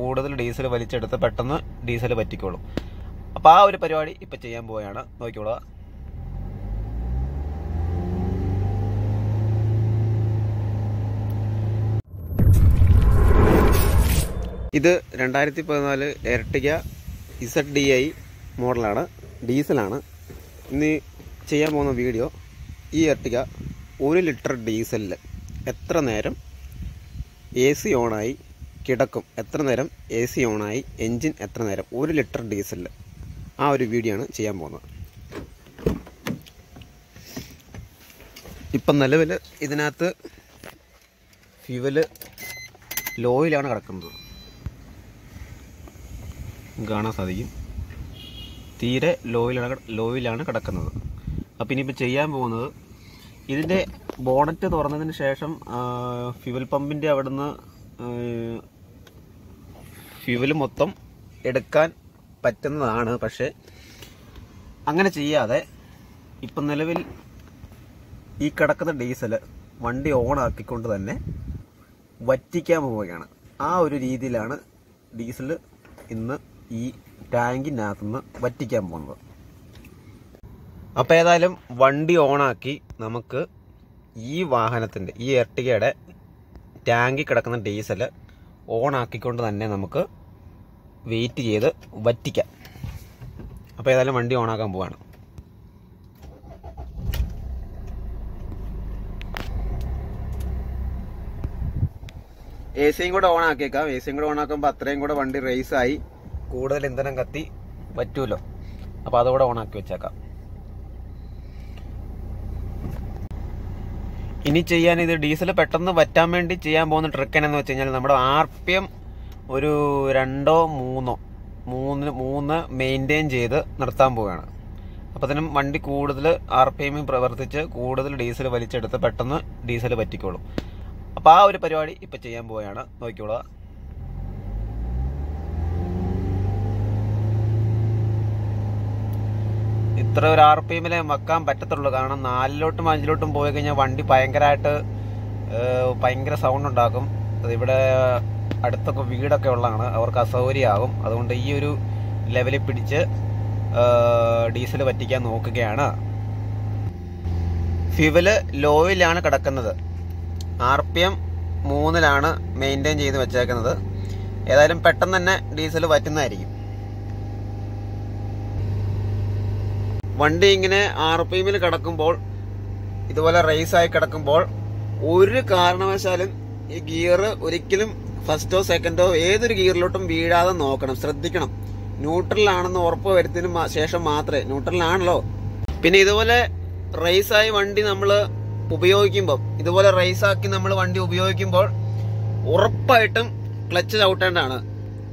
കൂടുതൽ ഡീസൽ വലിച്ചെടുത്ത് പെട്ടെന്ന് ഡീസൽ പറ്റിക്കോളും. അപ്പോൾ ആ ഒരു പരിപാടി ഇപ്പോൾ ചെയ്യാൻ പോവുകയാണ്. നോക്കിക്കോളുക ഇത് രണ്ടായിരത്തി പതിനാല് എർട്ടിക ഇസഡ് ഡി ഐ മോഡലാണ് ഡീസലാണ്. ഇന്ന് ചെയ്യാൻ പോകുന്ന വീഡിയോ ഈ എർട്ടിക ഒരു ലിറ്റർ ഡീസലിൽ എത്ര നേരം എ സി ഓണായി കിടക്കും. എത്ര നേരം എ സി ഓണായി? എൻജിൻ എത്ര നേരം? ഒരു ലിറ്റർ ഡീസലിൽ ആ ഒരു വീഡിയോ ആണ് ചെയ്യാൻ പോകുന്നത്. ഇപ്പം നിലവിൽ ഇതിനകത്ത് ഫ്യൂവൽ ലോയിലാണ് കിടക്കുന്നത്. കാണാൻ സാധിക്കും. തീരെ ലോയിലാണ് ലോയിലാണ് കിടക്കുന്നത്. അപ്പം ഇനിയിപ്പോൾ ചെയ്യാൻ പോകുന്നത് ഇതിന്റെ ബോണറ്റ് തുറന്നതിന് ശേഷം ഫ്യൂവൽ പമ്പിന്റെ അവിടുന്ന് ഫ്യൂവൽ മൊത്തം എടുക്കാൻ പറ്റുന്നതാണ്. പക്ഷേ അങ്ങനെ ചെയ്യാതെ ഇപ്പം നിലവിൽ ഈ കിടക്കുന്ന ഡീസൽ വണ്ടി ഓൺ ആക്കിക്കൊണ്ട് തന്നെ വറ്റിക്കാൻ പോവുകയാണ്. ആ ഒരു രീതിയിലാണ് ഡീസൽ ഇന്ന് ഈ ടാങ്കിനകത്തുനിന്ന് വറ്റിക്കാൻ പോകുന്നത്. അപ്പോൾ ഏതായാലും വണ്ടി ഓണാക്കി നമുക്ക് ഈ വാഹനത്തിന്റെ ഈ എർട്ടികയുടെ ടാങ്കിൽ കിടക്കുന്ന ഡീസൽ ഓണാക്കിക്കൊണ്ട് തന്നെ നമുക്ക് വെയിറ്റ് ചെയ്ത് വറ്റിക്കാം. അപ്പോൾ ഏതായാലും വണ്ടി ഓണാക്കാൻ പോവാണ്. എ സിയും കൂടെ ഓൺ ആക്കിയേക്കാം എ സിയും കൂടെ ഓൺ ആക്കുമ്പോൾ അത്രയും കൂടെ വണ്ടി റേസ് ആയി. കൂടുതൽ ഇന്ധനം കത്തി പറ്റൂലോ. അപ്പോൾ അതുകൂടെ ഓൺ ആക്കി വെച്ചേക്കാം. ഇനി ചെയ്യാൻ ഇത് ഡീസൽ പെട്ടെന്ന് വറ്റാൻ വേണ്ടി ചെയ്യാൻ പോകുന്ന ട്രിക്ക് എന്ന് വെച്ച് കഴിഞ്ഞാൽ നമ്മുടെ ആർ പി എം ഒരു രണ്ടോ മൂന്നോ മൂന്ന് മൂന്ന് മെയിന്റെയിൻ ചെയ്ത് നിർത്താൻ പോവുകയാണ്. അപ്പത്തിനും വണ്ടി കൂടുതൽ ആർ പി എമ്മിൽ പ്രവർത്തിച്ച് കൂടുതൽ ഡീസൽ വലിച്ചെടുത്ത് പെട്ടെന്ന് ഡീസൽ പറ്റിക്കോളും. അപ്പോൾ ആ ഒരു പരിപാടി ഇപ്പം ചെയ്യാൻ പോവുകയാണ്. നോക്കിക്കോളുക ഇത്ര ഒരു ആർ പി എമ്മിലെ വെക്കാൻ പറ്റത്തുള്ളൂ. കാരണം നാലിലോട്ടും അഞ്ചിലോട്ടും പോയി കഴിഞ്ഞാൽ വണ്ടി ഭയങ്കരമായിട്ട് ഭയങ്കര സൗണ്ട് ഉണ്ടാക്കും. അത് ഇവിടെ അടുത്തൊക്കെ വീടൊക്കെ ഉള്ളതാണ്. അവർക്ക് അസൗകര്യമാകും. അതുകൊണ്ട് ഈ ഒരു ലെവലിൽ പിടിച്ച് ഡീസൽ പറ്റിക്കാൻ നോക്കുകയാണ്. ഫ്യുവൽ ലോയിലാണ് കിടക്കുന്നത്. ആർ പി എം മൂന്നിലാണ് മെയിന്റെയിൻ ചെയ്ത് വെച്ചേക്കുന്നത്. ഏതായാലും പെട്ടെന്ന് തന്നെ ഡീസൽ പറ്റുന്നതായിരിക്കും. വണ്ടി ഇങ്ങനെ ആർ പി എമ്മിൽ കിടക്കുമ്പോൾ ഇതുപോലെ റേസായി കിടക്കുമ്പോൾ ഒരു കാരണവശാലും ഈ ഗിയർ ഒരിക്കലും ഫസ്റ്റോ സെക്കൻഡോ ഏതൊരു ഗിയറിലോട്ടും വീഴാതെ നോക്കണം ശ്രദ്ധിക്കണം. ന്യൂട്രലാണെന്ന് ഉറപ്പ് വരുത്തിന് ശേഷം മാത്രമേ ന്യൂട്രലാണല്ലോ. പിന്നെ ഇതുപോലെ റൈസായി വണ്ടി നമ്മൾ ഉപയോഗിക്കുമ്പോൾ ഇതുപോലെ റേസാക്കി നമ്മൾ വണ്ടി ഉപയോഗിക്കുമ്പോൾ ഉറപ്പായിട്ടും ക്ലച്ച് ചവിട്ടേണ്ടതാണ്.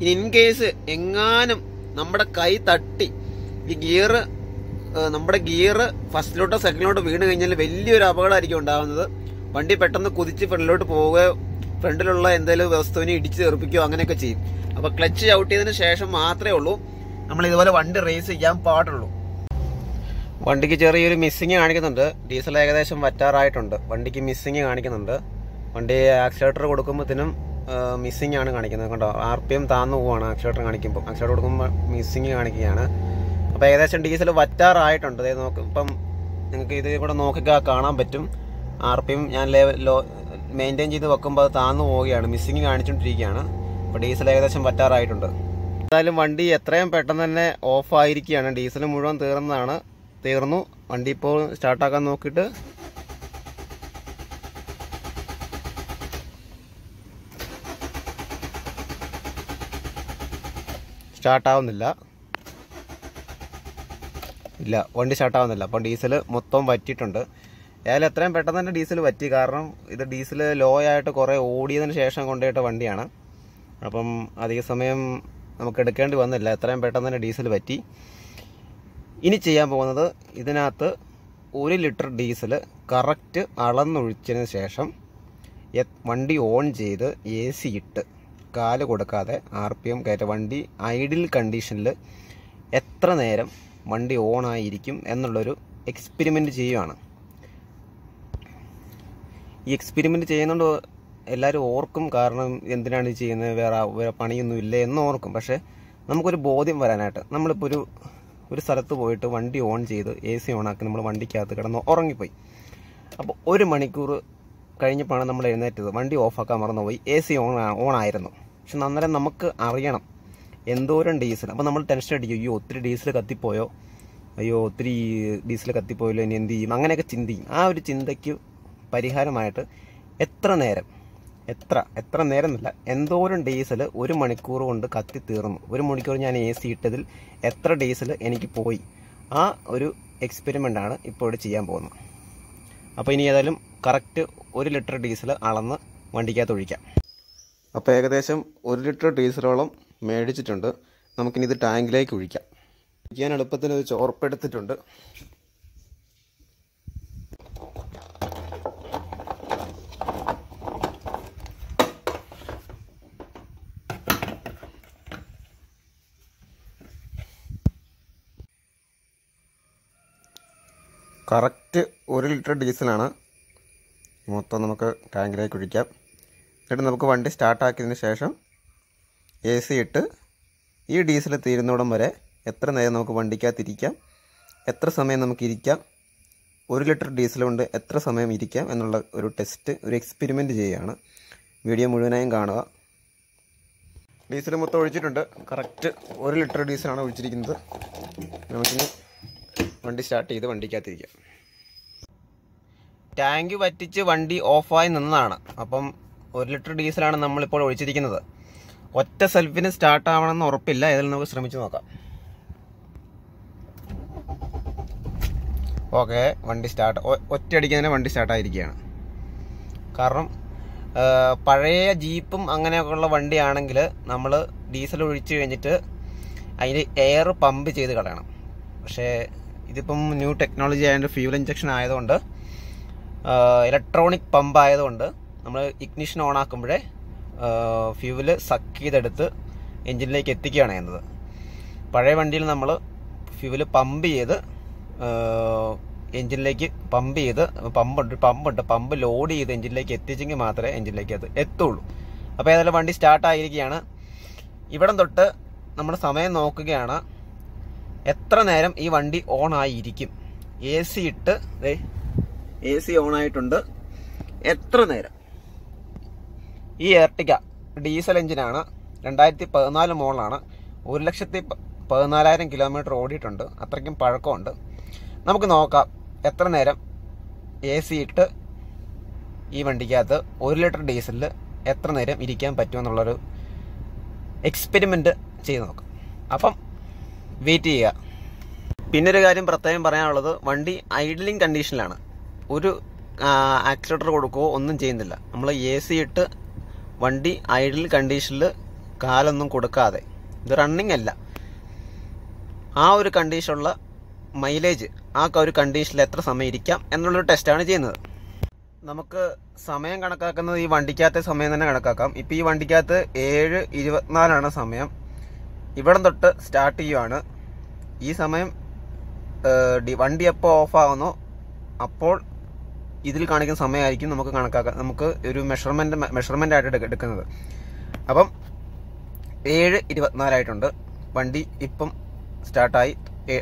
ഇനി ഇൻ കേസ് എങ്ങാനും നമ്മുടെ കൈ തട്ടി ഈ ഗിയർ നമ്മുടെ ഗിയർ ഫസ്റ്റിലോട്ടോ സെക്കൻഡിലോട്ടോ വീണ് കഴിഞ്ഞാൽ വലിയൊരു അപകടമായിരിക്കും ഉണ്ടാകുന്നത്. വണ്ടി പെട്ടെന്ന് കുതിച്ച് ഫ്രണ്ടിലോട്ട് പോവുകയോ ഫ്രണ്ടിലുള്ള എന്തെങ്കിലും വസ്തുവിനെ ഇടിച്ച് തെറിപ്പിക്കുകയോ അങ്ങനെയൊക്കെ ചെയ്യും. അപ്പോൾ ക്ലച്ച് ഔട്ട് ചെയ്തതിന് ശേഷം മാത്രമേ ഉള്ളൂ. നമ്മൾ ഇതുപോലെ വണ്ടി റേസ് ചെയ്യാൻ പാടുള്ളൂ. വണ്ടിക്ക് ചെറിയൊരു മിസ്സിങ് കാണിക്കുന്നുണ്ട്. ഡീസൽ ഏകദേശം വറ്റാറായിട്ടുണ്ട്. വണ്ടിക്ക് മിസ്സിങ് കാണിക്കുന്നുണ്ട്. വണ്ടി ആക്സിലേറ്റർ കൊടുക്കുമ്പോഴത്തേനും മിസ്സിങ് ആണ് കാണിക്കുന്നത്. കണ്ടോ? ആർ പി എം താന്നു പോവാണ് ആക്സിലേറ്റർ കാണിക്കുമ്പോൾ ആക്സിലേറ്റർ കൊടുക്കുമ്പോൾ മിസ്സിങ് കാണിക്കുകയാണ്. അപ്പോൾ ഏകദേശം ഡീസൽ വറ്റാറായിട്ടുണ്ട്. നോക്ക് ഇപ്പം നിങ്ങൾക്ക് ഇത് കൂടെ നോക്കിക്കാൻ കാണാൻ പറ്റും. ആർ പി എം ഞാൻ ലോ മെയിന്റെയിൻ ചെയ്ത് വെക്കുമ്പോൾ അത് താന്നു പോവുകയാണ്. മിസ്സിങ് കാണിച്ചുകൊണ്ടിരിക്കുകയാണ് അപ്പോൾ ഡീസൽ ഏകദേശം പറ്റാറായിട്ടുണ്ട്. എന്തായാലും വണ്ടി എത്രയും പെട്ടെന്ന് തന്നെ ഓഫ് ആയിരിക്കുകയാണ്. ഡീസൽ മുഴുവൻ തീർന്നതാണ്. തീർന്നു. വണ്ടി ഇപ്പോൾ സ്റ്റാർട്ടാക്കാൻ നോക്കിയിട്ട്. സ്റ്റാർട്ടാവുന്നില്ല ഇല്ല വണ്ടി സ്റ്റാർട്ടാവുന്നില്ല അപ്പം ഡീസൽ മൊത്തം വറ്റിയിട്ടുണ്ട്. ഏതായാലും എത്രയും പെട്ടെന്ന് തന്നെ ഡീസൽ പറ്റി. കാരണം ഇത് ഡീസൽ ലോ ആയിട്ട് കുറേ ഓടിയതിന് ശേഷം കൊണ്ടുപോയിട്ട വണ്ടിയാണ്. അപ്പം അധിക സമയം നമുക്ക് എടുക്കേണ്ടി വന്നില്ല. എത്രയും പെട്ടെന്ന് തന്നെ ഡീസൽ പറ്റി. ഇനി ചെയ്യാൻ പോകുന്നത് ഇതിനകത്ത് ഒരു ലിറ്റർ ഡീസൽ കറക്റ്റ് അളന്നൊഴിച്ചതിന് ശേഷം വണ്ടി ഓൺ ചെയ്ത് എ സി ഇട്ട് കാൽ കൊടുക്കാതെ ആർ പി എം കയറ്റ വണ്ടി ഐഡിൽ കണ്ടീഷനിൽ എത്ര നേരം വണ്ടി ഓണായിരിക്കും എന്നുള്ളൊരു എക്സ്പെരിമെന്റ് ചെയ്യുകയാണ് ഈ എക്സ്പെരിമെന്റ് ചെയ്യുന്നുണ്ട്? എല്ലാവരും ഓർക്കും കാരണം എന്തിനാണ് ചെയ്യുന്നത്? വേറെ വേറെ പണിയൊന്നും ഇല്ല എന്ന് ഓർക്കും. പക്ഷേ നമുക്കൊരു ബോധ്യം വരാനായിട്ട് നമ്മളിപ്പോൾ ഒരു ഒരു സ്ഥലത്ത് പോയിട്ട് വണ്ടി ഓൺ ചെയ്ത് എ സി ഓണാക്കി നമ്മൾ വണ്ടിക്കകത്ത് കിടന്ന് ഉറങ്ങിപ്പോയി. അപ്പോൾ ഒരു മണിക്കൂർ കഴിഞ്ഞപ്പോഴാണ് നമ്മൾ എഴുന്നേറ്റത്. വണ്ടി ഓഫാക്കാൻ മറന്നുപോയി. എ സി ഓൺ ആയിരുന്നു പക്ഷെ അന്നേരം നമുക്ക് അറിയണം. എന്തോരം ഡീസൽ. അപ്പോൾ നമ്മൾ ടെൻഷൻ അടിക്കും. അയ്യോ ഒത്തിരി ഡീസൽ കത്തിപ്പോയോ? അയ്യോ ഒത്തിരി ഡീസൽ കത്തിപ്പോയല്ലോ? ഇനി എന്ത് ചെയ്യും? അങ്ങനെയൊക്കെ ചിന്തിക്കും. ആ ഒരു ചിന്തയ്ക്ക് പരിഹാരമായിട്ട് എത്ര നേരം? എത്ര? എത്ര നേരം എന്നല്ല എന്തോരം ഡീസൽ ഒരു മണിക്കൂർ കൊണ്ട് കത്തി തീർന്നു. ഒരു മണിക്കൂർ ഞാൻ എ സി ഇട്ടതിൽ എത്ര ഡീസൽ എനിക്ക് പോയി? ആ ഒരു എക്സ്പെരിമെന്റ് ആണ് ഇപ്പോൾ ഇവിടെ ചെയ്യാൻ പോകുന്നത്. അപ്പോൾ ഇനി ഏതായാലും കറക്റ്റ് ഒരു ലിറ്റർ ഡീസൽ അളന്ന് വണ്ടിക്കകത്ത് ഒഴിക്കാം. അപ്പോൾ ഏകദേശം ഒരു ലിറ്റർ ഡീസലോളം മേടിച്ചിട്ടുണ്ട്. നമുക്കിനി ഇത് ടാങ്കിലേക്ക് ഒഴിക്കാം. ഒഴിക്കാൻ എളുപ്പത്തിന് ഒരു ചോർപ്പെടുത്തിട്ടുണ്ട് കറക്റ്റ് ഒരു ലിറ്റർ ഡീസലാണ്. മൊത്തം നമുക്ക് ടാങ്കിലേക്ക് ഒഴിക്കാം. എന്നിട്ട് നമുക്ക് വണ്ടി സ്റ്റാർട്ടാക്കിയതിന് ശേഷം എ സി ഇട്ട് ഈ ഡീസൽ തീരുന്നോടം വരെ എത്ര നേരം നമുക്ക് വണ്ടിക്കകത്ത് ഇരിക്കാം എത്ര സമയം നമുക്ക് ഇരിക്കാം ഒരു ലിറ്റർ ഡീസൽ കൊണ്ട് എത്ര സമയം ഇരിക്കാം എന്നുള്ള ഒരു ടെസ്റ്റ് ഒരു എക്സ്പെരിമെന്റ് ചെയ്യുകയാണ്. വീഡിയോ മുഴുവനായും കാണുക. ഡീസൽ മൊത്തം ഒഴിച്ചിട്ടുണ്ട്. കറക്റ്റ് ഒരു ലിറ്റർ ഡീസലാണ് ഒഴിച്ചിരിക്കുന്നത്. നമുക്കിനി വണ്ടി സ്റ്റാർട്ട് ചെയ്ത് വണ്ടിക്കകത്തിരിക്കാം. ടാങ്ക് വറ്റിച്ച് വണ്ടി ഓഫായി നിന്നതാണ്. അപ്പം ഒരു ലിറ്റർ ഡീസലാണ് നമ്മളിപ്പോൾ ഒഴിച്ചിരിക്കുന്നത്. ഒറ്റ സെൽഫിന് സ്റ്റാർട്ട് ആവണമെന്ന് ഉറപ്പില്ല ഇതിൽ നമുക്ക് ശ്രമിച്ചു നോക്കാം. ഓക്കെ വണ്ടി സ്റ്റാർട്ട്. ഒറ്റയടിക്ക് തന്നെ വണ്ടി സ്റ്റാർട്ടായിരിക്കുകയാണ്. കാരണം പഴയ ജീപ്പും അങ്ങനെയൊക്കെയുള്ള വണ്ടിയാണെങ്കിൽ നമ്മൾ ഡീസൽ ഒഴിച്ച് കഴിഞ്ഞിട്ട് അതിന് എയർ പമ്പ് ചെയ്ത് കളയണം. പക്ഷേ ഇതിപ്പം ന്യൂ ടെക്നോളജി ആയതുകൊണ്ട് ഫ്യൂൽ ഇഞ്ചക്ഷൻ ആയതുകൊണ്ട് ഇലക്ട്രോണിക് പമ്പ് ആയതുകൊണ്ട് നമ്മൾ ഇഗ്നിഷൻ ഓൺ ആക്കുമ്പോഴേ ഫ്യൂവൽ സക്ക് ചെയ്തെടുത്ത് എഞ്ചിനിലേക്ക് എത്തിക്കുകയാണ് ചെയ്യുന്നത്. പഴയ വണ്ടിയിൽ നമ്മൾ ഫ്യൂവൽ പമ്പ് ചെയ്ത് എഞ്ചിനിലേക്ക് പമ്പ് ചെയ്ത് പമ്പുണ്ട് പമ്പുണ്ട് പമ്പ് ലോഡ് ചെയ്ത് എഞ്ചിനിലേക്ക് എത്തിച്ചെങ്കിൽ മാത്രമേ എഞ്ചിനിലേക്ക് അത് എത്തുള്ളൂ. അപ്പോൾ ഏതായാലും വണ്ടി സ്റ്റാർട്ട് ആയിരിക്കുകയാണ് ഇവിടം തൊട്ട് നമ്മൾ സമയം നോക്കുകയാണ്. എത്ര നേരം ഈ വണ്ടി ഓൺ ആയിരിക്കും എ സി ഇട്ട് എ സി ഓൺ ആയിട്ടുണ്ട് എത്ര നേരം? ഈ എർട്ടിക ഡീസൽ എഞ്ചിനാണ്. രണ്ടായിരത്തി പതിനാല് മോളാണ് ഒരു ലക്ഷത്തി പതിനാലായിരം കിലോമീറ്റർ ഓടിയിട്ടുണ്ട്. അത്രയ്ക്കും പഴക്കമുണ്ട്. നമുക്ക് നോക്കാം എത്ര നേരം എ സി ഇട്ട് ഈ വണ്ടിക്കകത്ത് ഒരു ലിറ്റർ ഡീസലിൽ എത്ര നേരം ഇരിക്കാൻ പറ്റുമെന്നുള്ളൊരു എക്സ്പെരിമെന്റ് ചെയ്ത് നോക്കാം. അപ്പം വെയിറ്റ് ചെയ്യുക. പിന്നെ ഒരു കാര്യം പ്രത്യേകം പറയാനുള്ളത് വണ്ടി ഐഡലിംഗ് കണ്ടീഷനിലാണ് ഒരു ആക്സിലേറ്റർ കൊടുക്കുകയോ ഒന്നും ചെയ്യുന്നില്ല. നമ്മൾ എ സി ഇട്ട് വണ്ടി ഐഡിൽ കണ്ടീഷനിൽ കാലൊന്നും കൊടുക്കാതെ. ഇത് റണ്ണിങ് അല്ല. ആ ഒരു കണ്ടീഷനുള്ള മൈലേജ് ആ ഒരു കണ്ടീഷനിൽ എത്ര സമയം ഇരിക്കാം എന്നുള്ളൊരു ടെസ്റ്റാണ് ചെയ്യുന്നത്. നമുക്ക് സമയം കണക്കാക്കുന്നത് ഈ വണ്ടിക്കകത്തെ സമയം തന്നെ കണക്കാക്കാം. ഇപ്പോൾ ഈ വണ്ടിക്കകത്ത് ഏഴ് ഇരുപത്തിനാലാണ് സമയം. ഇവിടം തൊട്ട് സ്റ്റാർട്ട് ചെയ്യുവാണ്. ഈ സമയം വണ്ടി എപ്പോൾ ഓഫാകുന്നോ അപ്പോൾ ഇതിൽ കാണിക്കുന്ന സമയമായിരിക്കും നമുക്ക് കണക്കാക്കാം. നമുക്ക് ഒരു മെഷർമെന്റ് മെഷർമെന്റ് ആയിട്ട് എടുക്കുന്നത്. അപ്പം ഏഴ് ഇരുപത്തിനാലായിട്ടുണ്ട്. വണ്ടി ഇപ്പം സ്റ്റാർട്ടായി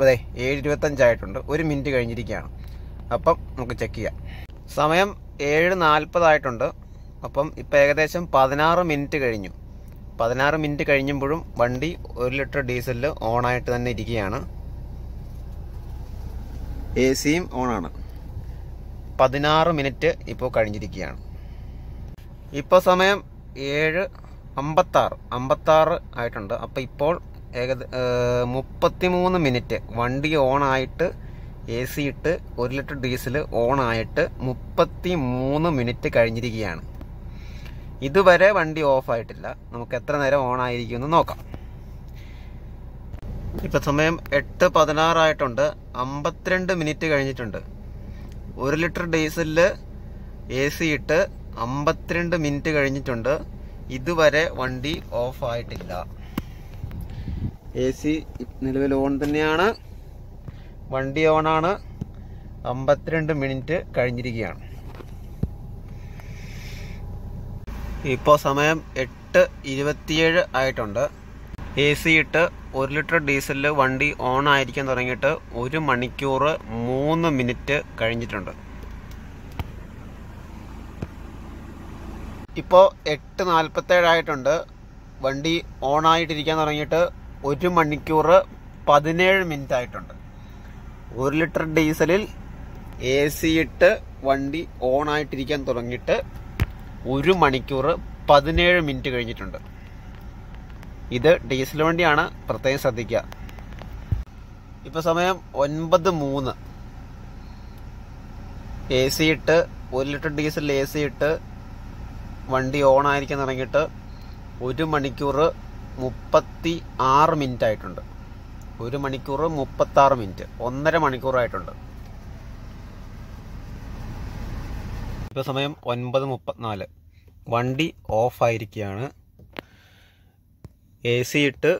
അതെ ഏഴ് ഇരുപത്തഞ്ചായിട്ടുണ്ട്. ഒരു മിനിറ്റ് കഴിഞ്ഞിരിക്കുകയാണ്. അപ്പം നമുക്ക് ചെക്ക് ചെയ്യാം. സമയം ഏഴ് നാൽപ്പതായിട്ടുണ്ട്. അപ്പം ഇപ്പം ഏകദേശം പതിനാറ് മിനിറ്റ് കഴിഞ്ഞു. പതിനാറ് മിനിറ്റ് കഴിഞ്ഞപ്പോഴും വണ്ടി ഒരു ലിറ്റർ ഡീസലിൽ ഓണായിട്ട് തന്നെ ഇരിക്കുകയാണ്. എ സിയും ഓണാണ്. പതിനാറ് മിനിറ്റ് ഇപ്പോൾ കഴിഞ്ഞിരിക്കുകയാണ്. ഇപ്പോൾ സമയം ഏഴ് അമ്പത്താറ്. അമ്പത്താറ് ആയിട്ടുണ്ട്. അപ്പോൾ ഇപ്പോൾ ഏകദ മുപ്പത്തിമൂന്ന് മിനിറ്റ് വണ്ടി ഓണായിട്ട് എ സി ഇട്ട് ഒരു ലിറ്റർ ഡീസൽ ഓണായിട്ട് മുപ്പത്തി മൂന്ന് മിനിറ്റ് കഴിഞ്ഞിരിക്കുകയാണ്. ഇതുവരെ വണ്ടി ഓഫായിട്ടില്ല നമുക്ക് എത്ര നേരം ഓൺ ആയിരിക്കും എന്ന് നോക്കാം. ഇപ്പൊ സമയം എട്ട് പതിനാറായിട്ടുണ്ട്. അമ്പത്തിരണ്ട് മിനിറ്റ് കഴിഞ്ഞിട്ടുണ്ട്. ഒരു ലിറ്റർ ഡീസലിൽ എ സി ഇട്ട് അമ്പത്തിരണ്ട് മിനിറ്റ് കഴിഞ്ഞിട്ടുണ്ട്. ഇതുവരെ വണ്ടി ഓഫ് ആയിട്ടില്ല. എ സി നിലവിൽ ഓൺ തന്നെയാണ്. വണ്ടി ഓണാണ് അമ്പത്തിരണ്ട് മിനിറ്റ് കഴിഞ്ഞിരിക്കുകയാണ്. ഇപ്പോൾ സമയം എട്ട് ഇരുപത്തിയേഴ് ആയിട്ടുണ്ട്. എ സി ഇട്ട് ഒരു ലിറ്റർ ഡീസലിൽ വണ്ടി ഓൺ ആയിരിക്കാൻ തുടങ്ങിയിട്ട് ഒരു മണിക്കൂർ മൂന്ന് മിനിറ്റ് കഴിഞ്ഞിട്ടുണ്ട്. ഇപ്പോൾ എട്ട് നാൽപ്പത്തേഴായിട്ടുണ്ട് വണ്ടി ഓൺ ആയിട്ടിരിക്കാൻ തുടങ്ങിയിട്ട് ഒരു മണിക്കൂർ പതിനേഴ് മിനിറ്റ് ആയിട്ടുണ്ട്. ഒരു ലിറ്റർ ഡീസലിൽ എ സി ഇട്ട് വണ്ടി ഓൺ ആയിട്ടിരിക്കാൻ തുടങ്ങിയിട്ട് ഒരു മണിക്കൂർ പതിനേഴ് മിനിറ്റ് കഴിഞ്ഞിട്ടുണ്ട്. ഇത് ഡീസൽ വണ്ടിയാണ് പ്രത്യേകം ശ്രദ്ധിക്കുക. ഇപ്പോൾ സമയം ഒൻപത് മൂന്ന്. എ സി ഇട്ട് ഒരു ലിറ്റർ ഡീസൽ എ സി ഇട്ട് വണ്ടി ഓൺ ആയിരിക്കാൻ തുടങ്ങിയിട്ട് ഒരു മണിക്കൂർ മുപ്പത്തി ആറ് മിനിറ്റ് ആയിട്ടുണ്ട്. ഒരു മണിക്കൂർ മുപ്പത്തി ആറ് മിനിറ്റ്. ഒന്നര മണിക്കൂറായിട്ടുണ്ട്. ഇപ്പോൾ സമയം ഒൻപത് മുപ്പത്തിനാല്. വണ്ടി ഓഫായിരിക്കുകയാണ് എ സി ഇട്ട്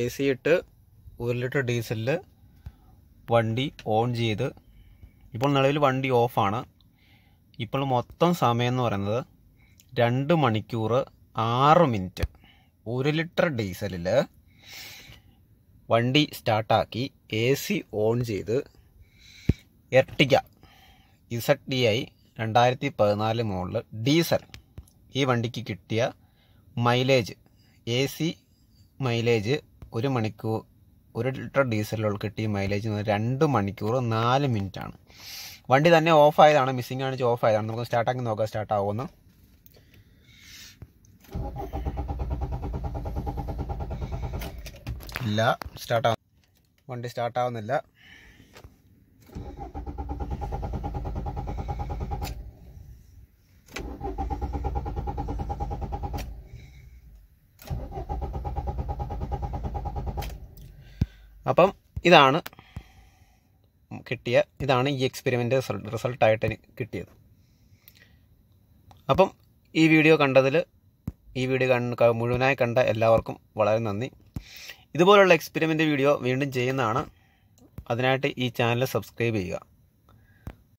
എ സി ഇട്ട് ഒരു ലിറ്റർ ഡീസലിൽ വണ്ടി ഓൺ ചെയ്ത്. ഇപ്പോൾ നിലവിൽ വണ്ടി ഓഫാണ് ഇപ്പോൾ മൊത്തം സമയം എന്ന് പറയുന്നത് രണ്ട് മണിക്കൂർ ആറ് മിനിറ്റ്. ഒരു ലിറ്റർ ഡീസലിൽ വണ്ടി സ്റ്റാർട്ടാക്കി എ സി ഓൺ ചെയ്ത് എർട്ടിക ഇസഡ് ഡി ഐ രണ്ടായിരത്തി പതിനാല് മോഡൽ ഡീസൽ ഈ വണ്ടിക്ക് കിട്ടിയ മൈലേജ് എ സി മൈലേജ് ഒരു മണിക്കൂർ ഒരു ലിറ്റർ ഡീസലിലുള്ള കിട്ടിയ മൈലേജ് എന്ന് രണ്ട് മണിക്കൂർ നാല് മിനിറ്റ് ആണ് വണ്ടി തന്നെ ഓഫ് ആയതാണ് മിസ്സിംഗ് കാണിച്ച് ഓഫ് ആയതാണ് നമുക്ക് സ്റ്റാർട്ടാക്കി നോക്കാം സ്റ്റാർട്ട് ആവുമെന്ന് ഇല്ല സ്റ്റാർട്ട് വണ്ടി സ്റ്റാർട്ട് അപ്പം ഇതാണ് കിട്ടിയ ഇതാണ് ഈ എക്സ്പെരിമെന്റ് റിസൾട്ട് റിസൾട്ടായിട്ട് എനിക്ക് കിട്ടിയത്. അപ്പം ഈ വീഡിയോ കണ്ടതിൽ ഈ വീഡിയോ കണ്ട മുഴുവനായി കണ്ട എല്ലാവർക്കും വളരെ നന്ദി. ഇതുപോലുള്ള എക്സ്പെരിമെന്റ് വീഡിയോ വീണ്ടും ചെയ്യുന്നതാണ്. അതിനായിട്ട് ഈ ചാനൽ സബ്സ്ക്രൈബ് ചെയ്യുക.